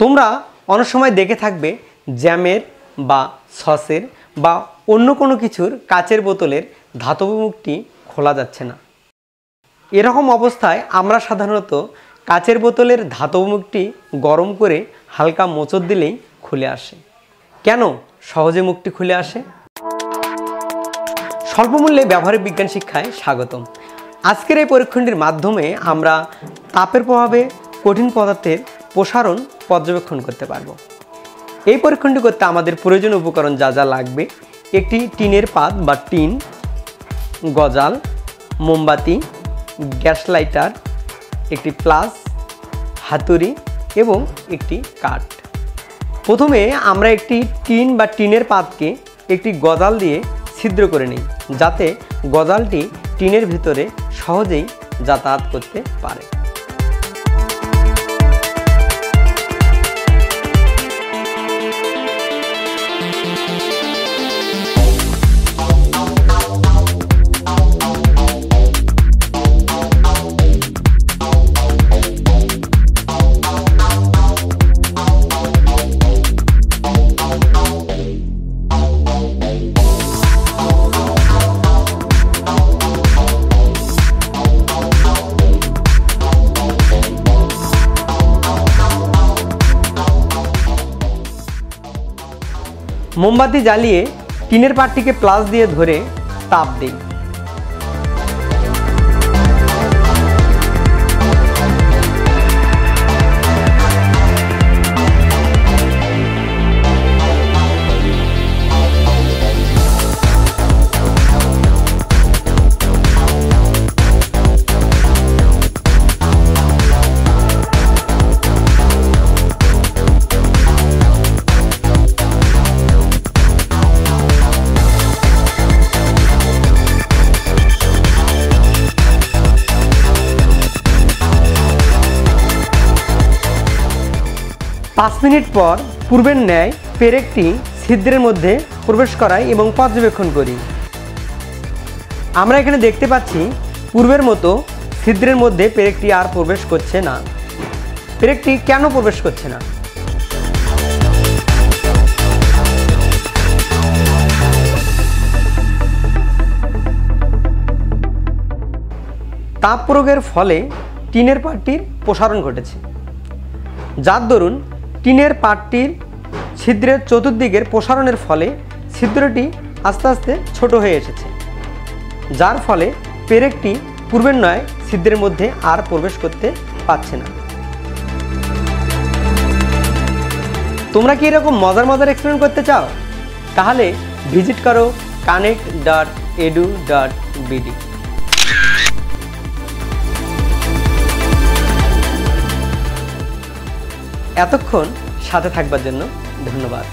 তোমরা অনেক সময় দেখে থাকবে জ্যামের বা সসের বা অন্য কোনো কিছুর কাচের বোতলের ধাতব মুখটি খোলা যাচ্ছে না। এরকম অবস্থায় আমরা সাধারণত কাচের বোতলের ধাতব মুখটি গরম করে হালকা মোচর দিলেই খুলে আসে। কেন সহজে মুখটি খুলে আসে? স্বল্পমূল্যে ব্যবহারিক বিজ্ঞান শিক্ষায় স্বাগতম। আজকের এই পরীক্ষণটির মাধ্যমে আমরা তাপের প্রভাবে কঠিন পদার্থের প্রসারণ পর্যবেক্ষণ করতে পারব। এই পরীক্ষণটি করতে আমাদের প্রয়োজনীয় উপকরণ যা যা লাগবে, একটি টিনের পাত বা টিন, গজাল, মোমবাতি, গ্যাস লাইটার, একটি প্লাস হাতুড়ি এবং একটি কাঠ। প্রথমে আমরা একটি টিন বা টিনের পাতকে একটি গজাল দিয়ে ছিদ্র করে নিই, যাতে গজালটি টিনের ভিতরে সহজেই যাতায়াত করতে পারে। মোমবাতি জ্বালিয়ে টিনের পাটটিকে প্লাস দিয়ে ধরে তাপ দিই পাঁচ মিনিট পর পূর্বের ন্যায় পেরেকটি ছিদ্রের মধ্যে প্রবেশ করাই এবং পর্যবেক্ষণ করি। আমরা এখানে দেখতে পাচ্ছি পূর্বের মতো ছিদ্রের মধ্যে পেরেকটি আর প্রবেশ করছে না। পেরেকটি কেন প্রবেশ করছে না? তাপ প্রয়োগের ফলে টিনের পাটটির প্রসারণ ঘটেছে। যার দরুন টিনের পাটটির ছিদ্রের চতুর্দিকের প্রসারণের ফলে ছিদ্রটি আস্তে আস্তে ছোট হয়ে এসেছে, যার ফলে পেরেকটি পূর্বের নয় ছিদ্রের মধ্যে আর প্রবেশ করতে পারছে না। তোমরা কি এরকম মজার মজার এক্সপেরিমেন্ট করতে চাও? তাহলে ভিজিট করো connect dot edu dot BD এতক্ষণ সাথে থাকবার জন্য ধন্যবাদ।